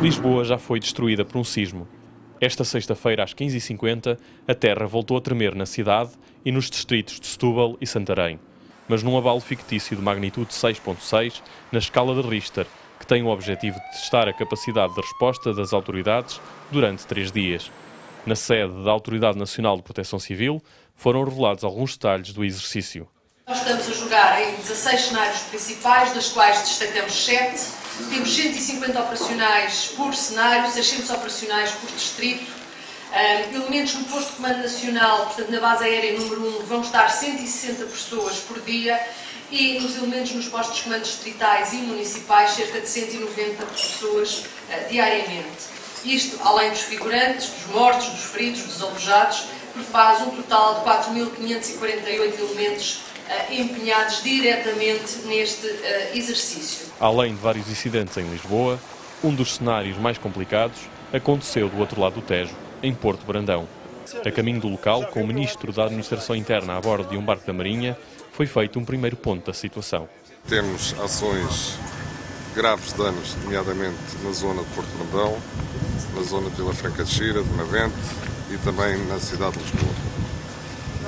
Lisboa já foi destruída por um sismo. Esta sexta-feira, às 15h50, a terra voltou a tremer na cidade e nos distritos de Setúbal e Santarém. Mas num abalo fictício de magnitude 6.6, na escala de Richter, que tem o objetivo de testar a capacidade de resposta das autoridades durante três dias. Na sede da Autoridade Nacional de Proteção Civil, foram revelados alguns detalhes do exercício. Nós estamos a jogar em 16 cenários principais, das quais destacamos 7 temos 150 operacionais por cenário, 600 operacionais por distrito. Elementos no posto de comando nacional, portanto na base aérea número 1, vão estar 160 pessoas por dia e nos elementos nos postos de comando distritais e municipais, cerca de 190 pessoas uh, diariamente. Isto, além dos figurantes, dos mortos, dos feridos, dos alojados, faz um total de 4.548 elementos empenhados diretamente neste uh, exercício. Além de vários incidentes em Lisboa, um dos cenários mais complicados aconteceu do outro lado do Tejo, em Porto Brandão. A caminho do local, com o Ministro da Administração Interna a bordo de um barco da Marinha, foi feito um primeiro ponto da situação. Temos ações graves danos, nomeadamente na zona de Porto Brandão, na zona de Vila Franca de Xira, de Mavente e também na cidade de Lisboa.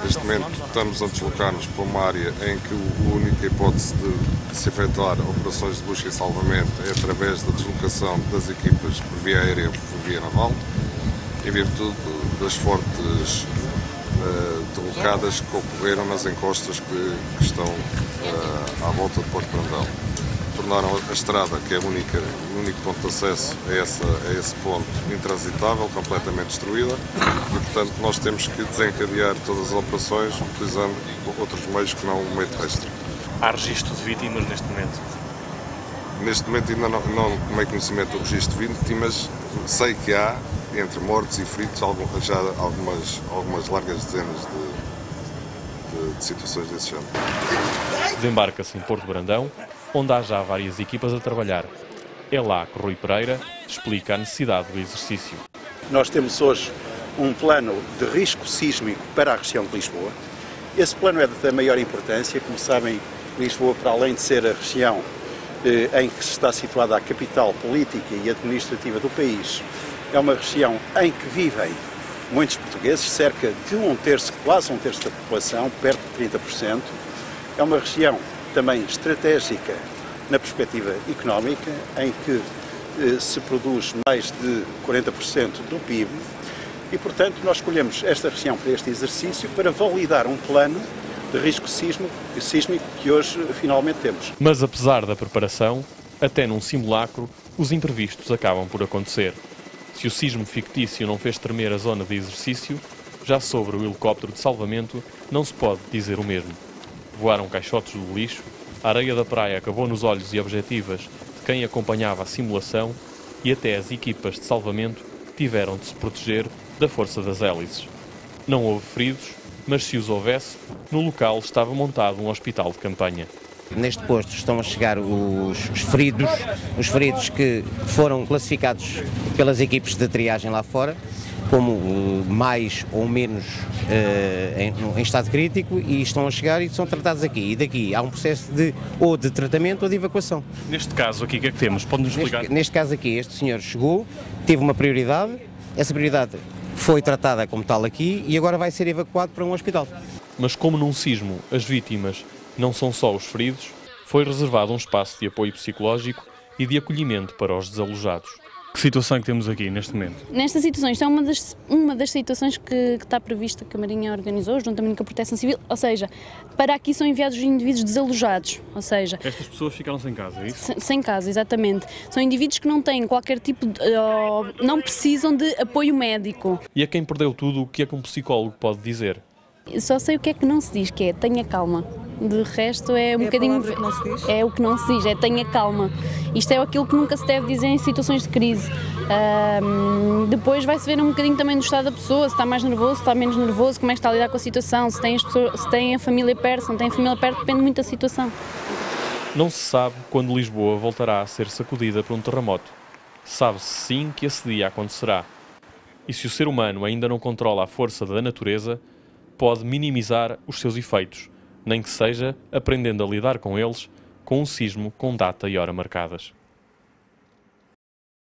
Neste momento estamos a deslocar-nos para uma área em que a única hipótese de se efetuar operações de busca e salvamento é através da deslocação das equipas por via aérea e por via naval, em virtude das fortes uh, que ocorreram nas encostas que, que estão uh, à volta de Porto Brandão tornaram a estrada, que é a única, o único ponto de acesso a, essa, a esse ponto, intransitável, completamente destruída e, portanto, nós temos que desencadear todas as operações utilizando outros meios que não o meio terrestre. Há registro de vítimas neste momento? Neste momento ainda não, não tomei conhecimento do registro de vítimas, sei que há, entre mortos e feridos, já algumas, algumas largas dezenas de, de, de situações desse género. Desembarca-se em Porto Brandão, onde há já várias equipas a trabalhar. É lá que Rui Pereira explica a necessidade do exercício. Nós temos hoje um plano de risco sísmico para a região de Lisboa. Esse plano é da maior importância. Como sabem, Lisboa, para além de ser a região eh, em que está situada a capital política e administrativa do país, é uma região em que vivem muitos portugueses, cerca de um terço, quase um terço da população, perto de 30%. É uma região também estratégica na perspectiva económica, em que eh, se produz mais de 40% do PIB e, portanto, nós escolhemos esta região para este exercício para validar um plano de risco sísmico, sísmico que hoje finalmente temos. Mas apesar da preparação, até num simulacro, os imprevistos acabam por acontecer. Se o sismo fictício não fez tremer a zona de exercício, já sobre o helicóptero de salvamento não se pode dizer o mesmo voaram caixotes do lixo, a areia da praia acabou nos olhos e objetivas de quem acompanhava a simulação e até as equipas de salvamento tiveram de se proteger da força das hélices. Não houve feridos, mas se os houvesse, no local estava montado um hospital de campanha. Neste posto estão a chegar os, os, feridos, os feridos que foram classificados pelas equipes de triagem lá fora como uh, mais ou menos uh, em, em, estado crítico e estão a chegar e são tratados aqui. E daqui há um processo de ou de tratamento ou de evacuação. Neste caso aqui, o que é que temos? Pode-nos explicar? Neste, neste caso aqui, este senhor chegou, teve uma prioridade, essa prioridade foi tratada como tal aqui e agora vai ser evacuado para um hospital. Mas como num sismo as vítimas não são só os feridos, foi reservado um espaço de apoio psicológico e de acolhimento para os desalojados. Que situação é que temos aqui neste momento? Nesta situação, isto é uma das, uma das situações que, que está prevista que a Marinha organizou, juntamente com a Proteção Civil, ou seja, para aqui são enviados indivíduos desalojados, ou seja... Estas pessoas ficaram sem casa, é isso? Sem, sem casa, exatamente. São indivíduos que não têm qualquer tipo de... Uh, não precisam de apoio médico. E a quem perdeu tudo, o que é que um psicólogo pode dizer? Só sei o que é que não se diz, que é tenha calma. De resto é um é bocadinho. É o que não se diz, é tenha calma. Isto é aquilo que nunca se deve dizer em situações de crise. Um, depois vai-se ver um bocadinho também do estado da pessoa, se está mais nervoso, se está menos nervoso, como é que está a lidar com a situação, se tem, pessoas, se tem a família perto, se não tem a família perto, depende muito da situação. Não se sabe quando Lisboa voltará a ser sacudida por um terremoto. Sabe-se sim que esse dia acontecerá. E se o ser humano ainda não controla a força da natureza, pode minimizar os seus efeitos, nem que seja aprendendo a lidar com eles com um sismo com data e hora marcadas.